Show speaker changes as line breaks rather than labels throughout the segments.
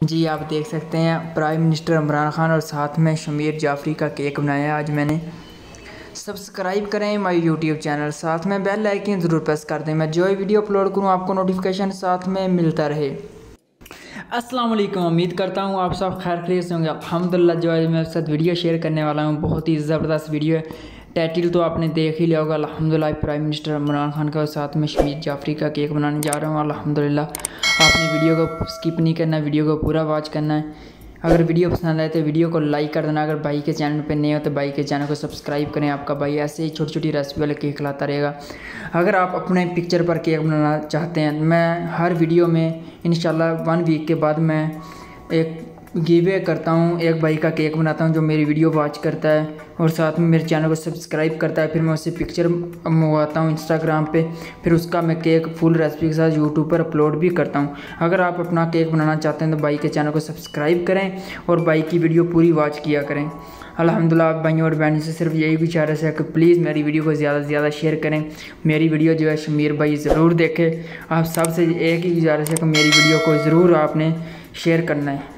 جی آپ دیکھ سکتے ہیں پرائم منسٹر عمران خان اور ساتھ میں شمیر جعفری کا کیک بنایا آج میں نے۔ سبسکرائب کریں ہماری یوٹیوب چینل ساتھ میں بیل لائکن ضرور پریس کر دیں۔ میں جو ویڈیو اپلوڈ کروں، آپ کو نوٹیفیکیشن ساتھ میں ملتا رہے۔ السلام علیکم۔ امید کرتا ہوں آپ سب خیر خرید سے ہوں گے۔ الحمدللہ، جو ہے، میں ساتھ ویڈیو شیئر کرنے والا ہوں۔ بہت ہی زبردست ویڈیو ہے۔ ٹائٹل تو آپ نے دیکھ ہی لیا ہوگا۔ الحمدللہ پرائم منسٹر عمران خان کا ساتھ میں شمیر جعفری کا کیک بنانے جا رہا ہوں۔ الحمدللہ، آپ نے ویڈیو کو سکپ نہیں کرنا، ویڈیو کو پورا واچ کرنا ہے۔ اگر ویڈیو پسند آئے تو ویڈیو کو لائک کر دینا۔ اگر بھائی کے چینل پہ نہیں ہو تو بھائی کے چینل کو سبسکرائب کریں۔ آپ کا بھائی ایسے ہی چھوٹی چھوٹی ریسپی والے کیک لاتا رہے گا۔ اگر آپ اپنے پکچر پر کیک بنانا چاہتے ہیں، میں ہر ویڈیو میں انشاءاللہ ون ویک کے بعد میں ایک گیوے کرتا ہوں، ایک بھائی کا کیک بناتا ہوں جو میری ویڈیو واچ کرتا ہے اور ساتھ میں میرے چینل کو سبسکرائب کرتا ہے، پھر میں اسے پکچر منگواتا ہوں انسٹاگرام پہ۔ پھر اس کا میں کیک فل ریسپی کے ساتھ یوٹیوب پر اپلوڈ بھی کرتا ہوں۔ اگر آپ اپنا کیک بنانا چاہتے ہیں تو بھائی کے چینل کو سبسکرائب کریں اور بھائی کی ویڈیو پوری واچ کیا کریں۔ الحمدللہ آپ بھائیوں اور بہنوں سے صرف یہی گزارش سے کہ پلیز میری ویڈیو کو زیادہ سے زیادہ شیئر کریں۔ میری ویڈیو جو ہے شمیر بھائی ضرور دیکھیں آپ سب سے ایک ہی گزارش ہے کہ میری ویڈیو کو ضرور آپ نے شیئر کرنا ہے۔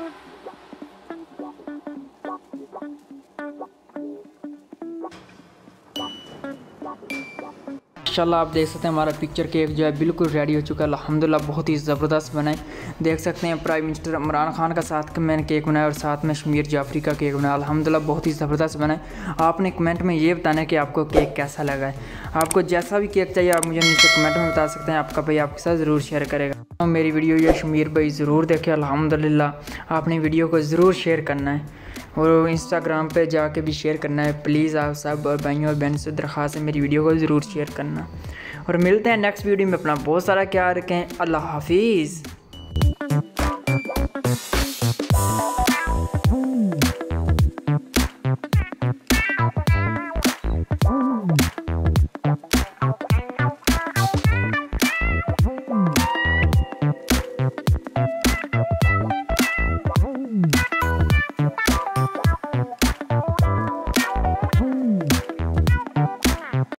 انشاءاللہ آپ دیکھ سکتے ہیں ہمارا پکچر کیک جو ہے بالکل ریڈی ہو چکا ہے۔ الحمدللہ بہت ہی زبردست بنائے دیکھ سکتے ہیں پرائم منسٹر عمران خان کا ساتھ میں نے کیک بنایا اور ساتھ میں شمیر جعفری کا کیک بنایا۔ الحمدللہ بہت ہی زبردست بنائے آپ نے کمنٹ میں یہ بتانا ہے کہ آپ کو کیک کیسا لگا ہے۔ آپ کو جیسا بھی کیک چاہیے آپ مجھے نیچے کمنٹ میں بتا سکتے ہیں۔ آپ کا بھائی آپ کے ساتھ ضرور شیئر کرے گا۔ میری ویڈیو یہ شمیر بھائی ضرور دیکھے۔ الحمدللہ آپ نے ویڈیو کو ضرور شیئر کرنا ہے۔ اور انسٹاگرام پہ جا کے بھی شیئر کرنا ہے۔ پلیز آپ سب اور بھائیوں اور بہن سے درخواست ہے، میری ویڈیو کو ضرور شیئر کرنا۔ اور ملتے ہیں نیکسٹ ویڈیو میں۔ اپنا بہت سارا خیال رکھیں۔ اللہ حافظ۔